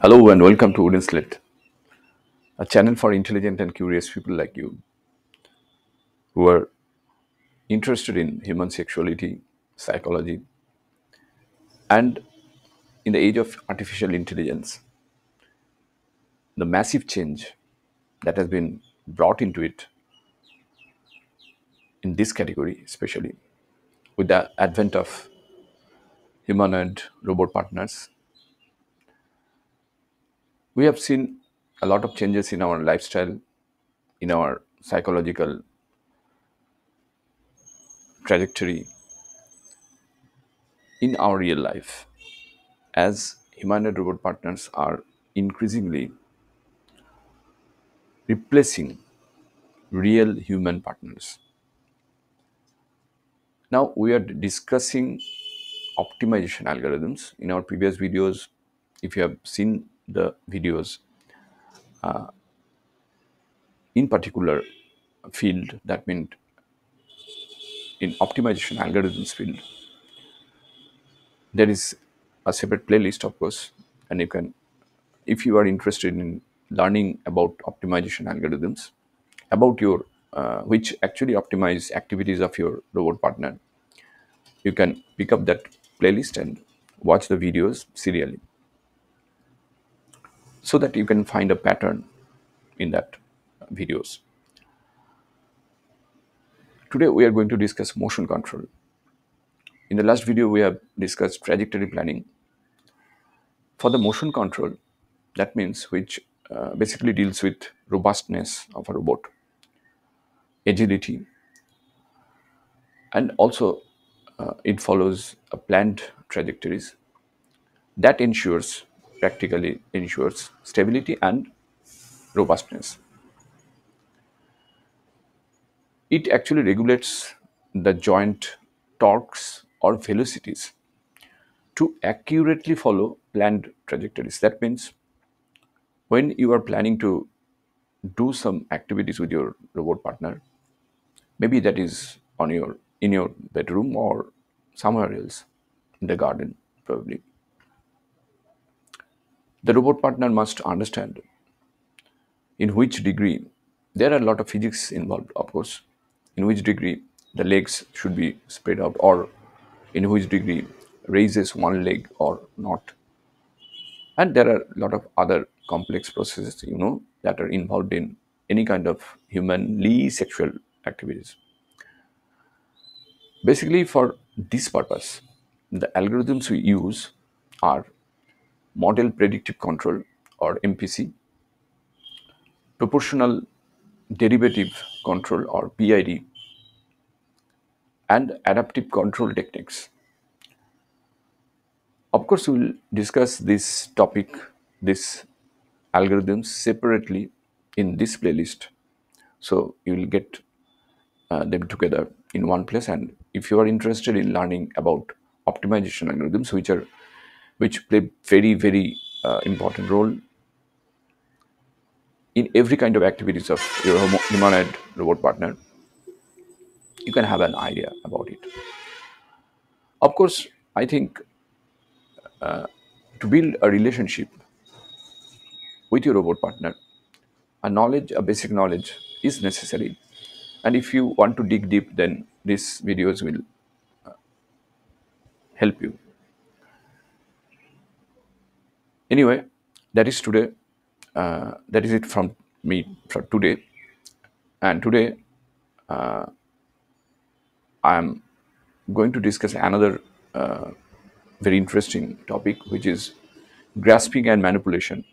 Hello and welcome to Wooden Slate, a channel for intelligent and curious people like you who are interested in human sexuality, psychology, and in the age of artificial intelligence, the massive change that has been brought into it in this category, especially with the advent of humanoid robot partners we have seen a lot of changes in our lifestyle, in our psychological trajectory, in our real life, as humanoid robot partners are increasingly replacing real human partners. Now we are discussing optimization algorithms. In our previous videos, if you have seen the videos, in particular field that meant in optimization algorithms field there is a separate playlist of course and you can if you are interested in learning about optimization algorithms about your uh, which actually optimize activities of your robot partner you can pick up that playlist and watch the videos serially so that you can find a pattern in that videos. Today we are going to discuss motion control. In the last video we have discussed trajectory planning. For the motion control that means which uh, basically deals with robustness of a robot agility and also uh, it follows a planned trajectories. That ensures practically ensures stability and robustness. It actually regulates the joint torques or velocities to accurately follow planned trajectories. That means when you are planning to do some activities with your robot partner maybe that is on your in your bedroom or somewhere else in the garden probably the robot partner must understand in which degree there are a lot of physics involved of course. In which degree the legs should be spread out or in which degree raises one leg or not. And there are a lot of other complex processes you know that are involved in any kind of humanly sexual activities. Basically for this purpose the algorithms we use are model predictive control or mpc proportional derivative control or pid and adaptive control techniques. Of course we will discuss this topic this algorithms separately in this playlist. So you will get uh, them together in one place. And if you are interested in learning about optimization algorithms which are which play very very uh, important role in every kind of activities of your humanoid robot partner. You can have an idea about it. Of course i think to build a relationship with your robot partner a knowledge a basic knowledge is necessary. And if you want to dig deep then these videos will help you anyway that is today uh, that is it from me for today. And today i am going to discuss another uh, very interesting topic which is grasping and manipulation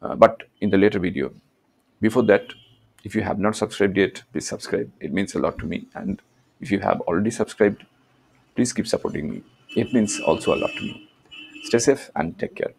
uh, but in the later video. Before that if you have not subscribed yet please subscribe. It means a lot to me. And if you have already subscribed please keep supporting me. It means also a lot to me stay safe and take care